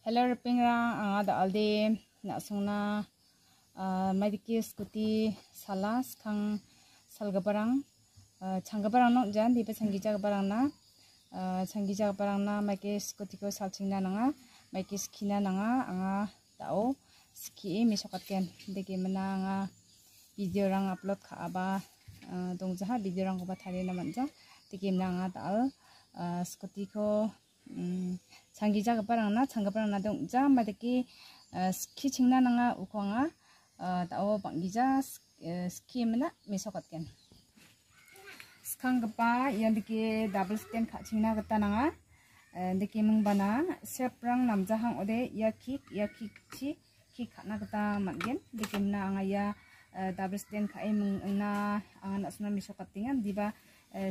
Hello ripingrang anga da alde na sungna maidiki skuti salas kang salgabarang changgabarang no jan dipa changgija gabarang na. Changgija gabarang na maike skuti ko salchingna nanga. Maike skina nanga anga dao. Ski misokatken deke mana anga video rang upload ka aba dongjaha video rang ko ba thari na manja deke mana anga dal. Skuti ko 장기자 가빠랑나 장가빠랑나 동자 마데키 스키 칭나나가 우광아 다오 방기자 스키엠나 미소갓겐 스칸가빠 이안디키 더블 스캔 카칭나 갔다나가 ndiki mung bana seprang namjahang ode ya kik ya kik chi kik khana kata mangen ndiki mna anga ya double stand khai mung na anga nasna misok katingan diba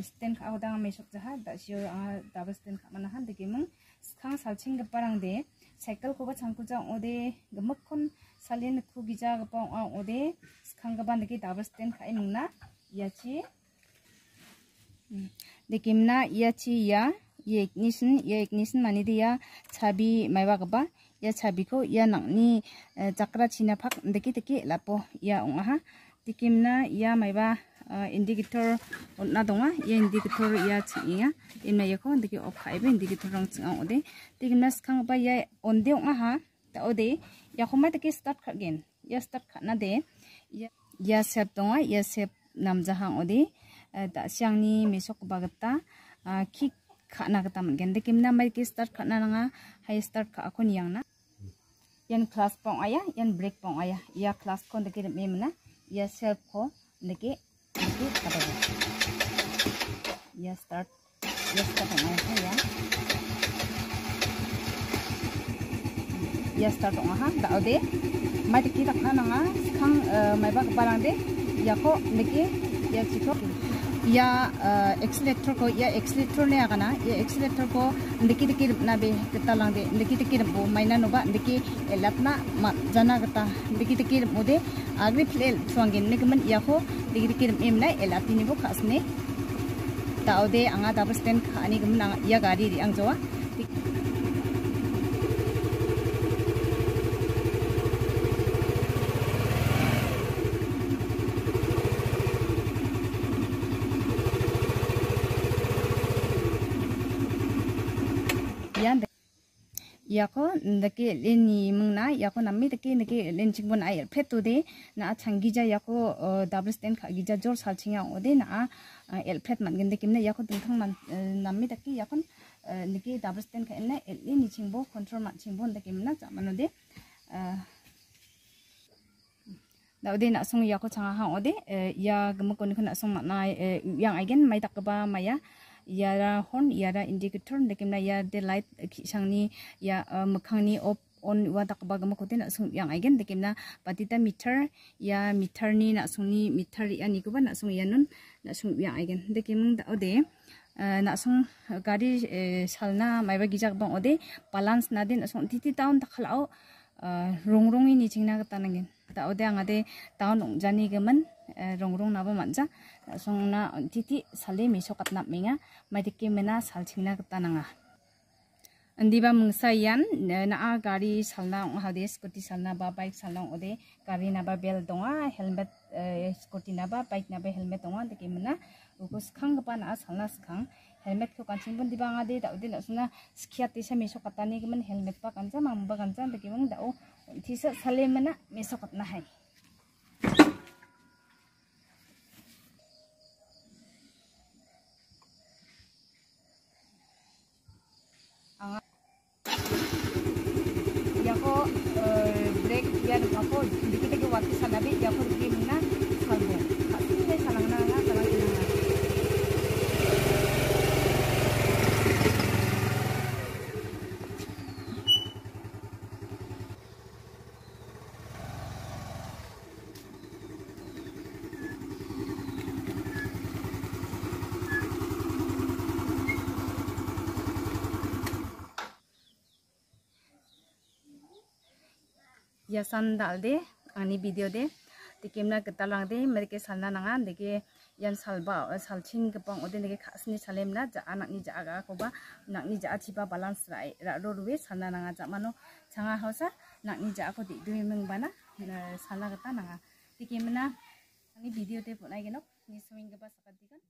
stand ka udang mesok jaha da sure a double stand ka mana han de gemung skang salching ga parang de cycle ko ba changku ja ode gemak kon salin khu gi ja ga pa ode skang ga ban de double stand ka inung na ya chi de kimna ya chi ya ये ignition ये ignition माने दिया छाबी माइवा गबा या छाबी को या नंगनी चक्रा छिना फक देखि देखि लापो या उंगा ha dikimna ya maiwa indicator onna donga ye indicator ya chinga inna ye ko ndiki op khaibe indicator rang chinga ode. Tikna skang ba ya onde onga ha ta ode ya khoma tiki start khagen ya start khana de. Ya sep donga ya sep namja hang ode. Da siangni mesok bagata ki khana gata man de kimna mai ki start khana nga high start kha akon yang na. Yan class pong aya yan break pong aya. Ya class kon de me ya self ko. De itu kata ya start. Ya start na. Ya ya start ong ha? Da ode mai ti kita kana nga. Khang mai ba barang de ya ko niki ya chiko या accelerator को, या एक्सलेटर ने आगना या accelerator को निकी तिकी ना बे किता लांग दे तो निकी तिकी बो माइना नोबा निकी लतना जना गता निकी तिकी मोदे आगरी फ्लेल थुवांगे निकी मन, या हो निकी तिकी एम ना एलाती निबो खासने ताओ दे, आंगा दाबर स्टैंड खानी गमन या गाड़ी री आंग जवा। Yako, ndake leni mungna yako nammi dake ndake len chingbon ay phetu de na changija yako uh, double stand kha gija jor salchinga ode, na uh, el phet man gende kimne, yako dingthang man uh, nammi dake yakon ndake double stand kha elna leni chingbo, control man chingbo ndake mna jamano de da ode na sung yako changa ha ode ya gmukon khna sung na yang again mai takba maya yara hon yara indicator lekim na ya de light eh, khangni ya eh, makhangni op on wa tak ba gam ko ten sung yang again de kemna patita meter ya meter ni na sung ni meter ya ni ko ba na sung yanun na sung yang again dekim da ode eh, na sung gari salna mai ba gijak bang ode balance na din sung titi town ta khalao rong rong ni chingna ta nangin ta ode angade de town ong jani gaman रंग रंग नाबो मंजा संग ना साले मिशो कतना मिंगा मैं के मेना साल छिंगना कता नंगा अंदीबा मंगसा ना गाड़ी सालना हादे स्कूटी सालना बा बाइक सालना ओदे गाड़ी नाबा बेल दोंगा हेलमेट स्कूटी नाबा बाइक नाबा हेलमेट दोंगा देखे मना उको सखांग बा ना सालना सखांग हेलमेट को कांचिंग बन दीबा आदे दाउदे ना सुना सिखिया तेसा मेसो कतानी के मन हेलमेट बा कांचा मामबा कांचा देखे मंग दाउ तीसा साले मना मेसो कतना है ang yako uh, break yan ako hindi kita gawati sa nabi yako hindi ya san dal de ani video de tikim na ketalang de mereke sanna nanga deke yan salba salchin gepang ode nege khasni salem na ja anak ni ja aga ko ba nak ni ja chiba balance rai ra ro ruwe sana nanga ja mano changa hausa nak ni ja ko di dui meng bana sana gata nanga. Tikimna ani video te punai genok ni swing geba sakat dikan